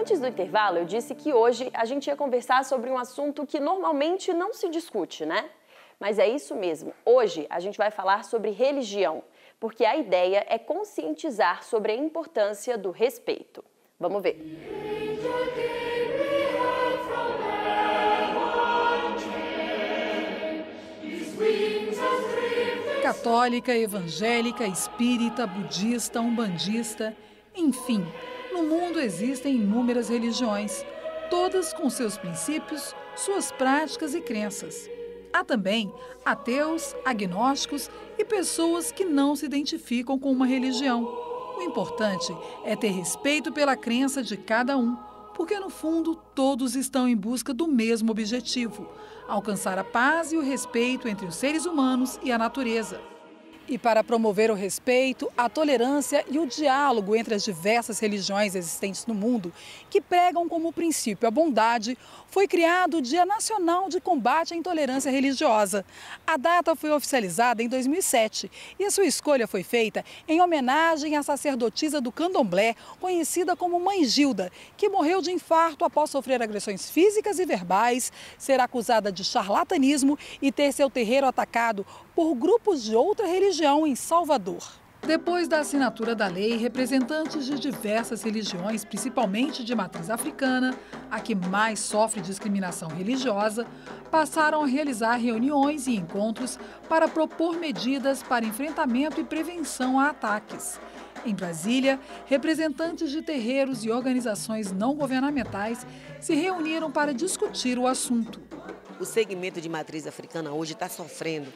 Antes do intervalo, eu disse que hoje a gente ia conversar sobre um assunto que normalmente não se discute, né? Mas é isso mesmo. Hoje a gente vai falar sobre religião, porque a ideia é conscientizar sobre a importância do respeito. Vamos ver. Católica, evangélica, espírita, budista, umbandista, enfim, no mundo existem inúmeras religiões, todas com seus princípios, suas práticas e crenças. Há também ateus, agnósticos e pessoas que não se identificam com uma religião. O importante é ter respeito pela crença de cada um, porque no fundo todos estão em busca do mesmo objetivo: alcançar a paz e o respeito entre os seres humanos e a natureza. E para promover o respeito, a tolerância e o diálogo entre as diversas religiões existentes no mundo, que pregam como princípio a bondade, foi criado o Dia Nacional de Combate à Intolerância Religiosa. A data foi oficializada em 2007 e a sua escolha foi feita em homenagem à sacerdotisa do candomblé, conhecida como Mãe Gilda, que morreu de infarto após sofrer agressões físicas e verbais, ser acusada de charlatanismo e ter seu terreiro atacado por grupos de outra religião em Salvador. Depois da assinatura da lei, representantes de diversas religiões, principalmente de matriz africana, a que mais sofre discriminação religiosa, passaram a realizar reuniões e encontros para propor medidas para enfrentamento e prevenção a ataques. Em Brasília, representantes de terreiros e organizações não governamentais se reuniram para discutir o assunto. O segmento de matriz africana hoje está sofrendo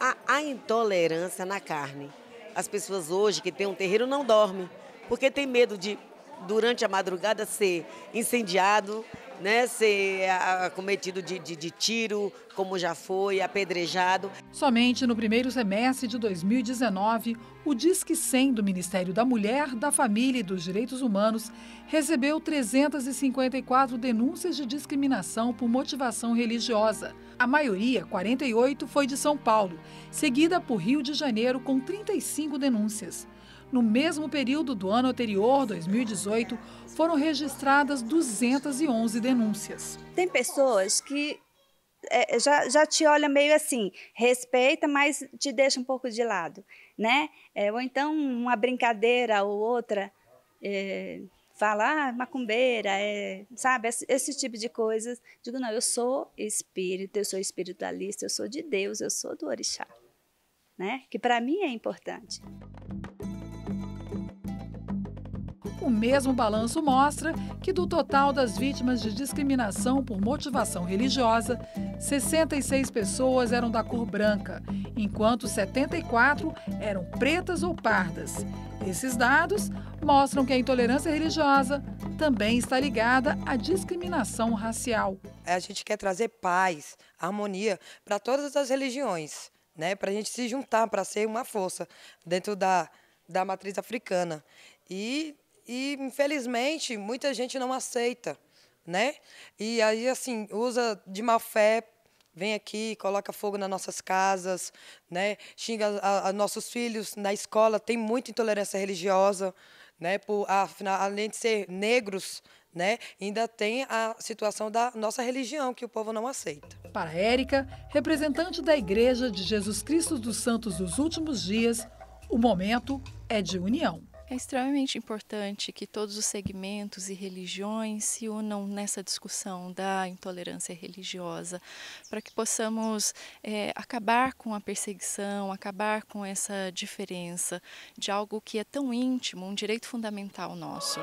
a, a intolerância na carne. As pessoas hoje que têm um terreiro não dormem, porque tem medo de, durante a madrugada, ser incendiado, né, ser acometido de, de, de, tiro, como já foi, apedrejado. Somente no primeiro semestre de 2019, o Disque 100 do Ministério da Mulher, da Família e dos Direitos Humanos recebeu 354 denúncias de discriminação por motivação religiosa. A maioria, 48, foi de São Paulo, seguida por Rio de Janeiro, com 35 denúncias. No mesmo período do ano anterior, 2018, foram registradas 211 denúncias. Tem pessoas que é, já, já te olham meio assim, respeita, mas te deixa um pouco de lado, né? É, ou então uma brincadeira ou outra, é, fala, ah, macumbeira, é, sabe? Esse, esse, tipo de coisas. Digo, não, eu sou espírito, eu sou espiritualista, eu sou de Deus, eu sou do orixá, né? Que para mim é importante. O mesmo balanço mostra que, do total das vítimas de discriminação por motivação religiosa, 66 pessoas eram da cor branca, enquanto 74 eram pretas ou pardas. Esses dados mostram que a intolerância religiosa também está ligada à discriminação racial. A gente quer trazer paz, harmonia para todas as religiões, né? para a gente se juntar, para ser uma força dentro da, da matriz africana. E e, infelizmente, muita gente não aceita, né? E aí, assim, usa de má fé, vem aqui, coloca fogo nas nossas casas, né? Xinga a, a nossos filhos na escola, tem muita intolerância religiosa, né? Por, afinal, além de ser negros, né? Ainda tem a situação da nossa religião que o povo não aceita. Para Érica, representante da Igreja de Jesus Cristo dos Santos dos Últimos Dias, o momento é de união. É extremamente importante que todos os segmentos e religiões se unam nessa discussão da intolerância religiosa, para que possamos é, acabar com a perseguição, acabar com essa diferença de algo que é tão íntimo, um direito fundamental nosso.